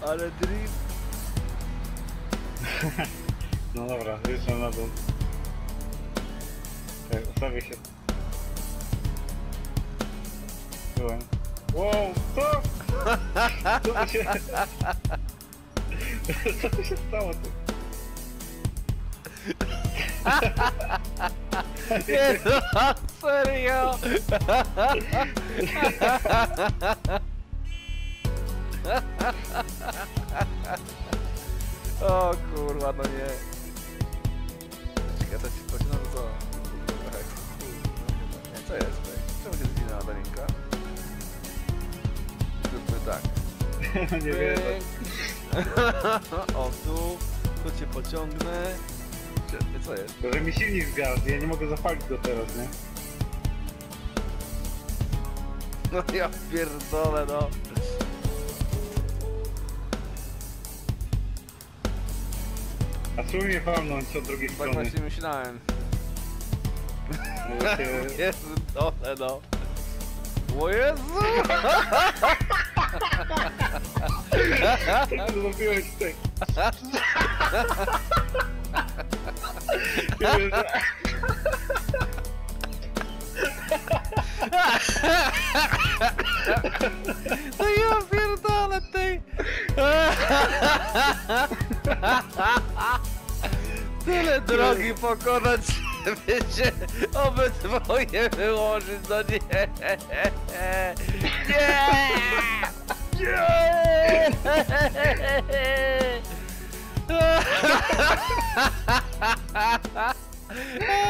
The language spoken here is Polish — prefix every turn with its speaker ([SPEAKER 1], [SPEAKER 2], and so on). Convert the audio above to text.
[SPEAKER 1] Ale drift.
[SPEAKER 2] No dobra, zjeżdżam na dół. Czekaj, ustawię się. Byłem. Wow, co? Co tu się... Co tu się stało tu?
[SPEAKER 1] Nie, no, serio? O kurwa, no nie. Ja to się pociągnę do co? Tak, kurwa, nie, co jest? tutaj? Czemu się zginęła ta linka? Zróbmy tak.
[SPEAKER 2] Nie wiem.
[SPEAKER 1] o, tu, tu cię pociągnę. Gdzie- Co jest?
[SPEAKER 2] To, że mi silnik zgasł, ja nie mogę zapalić go teraz, nie?
[SPEAKER 1] No ja pierdolę, no.
[SPEAKER 2] A spróbuj mnie walnąć od drugiej
[SPEAKER 1] Tak
[SPEAKER 2] strony.
[SPEAKER 1] właśnie myślałem.
[SPEAKER 2] No właśnie,
[SPEAKER 1] Pierdolę, no. O Jezu!
[SPEAKER 2] Co zrobiłeś ty? Wiem, że-
[SPEAKER 1] Tyle drogi pokonać, żeby się obydwoje wyłożyć, no nie! Nie! Nie! Nie!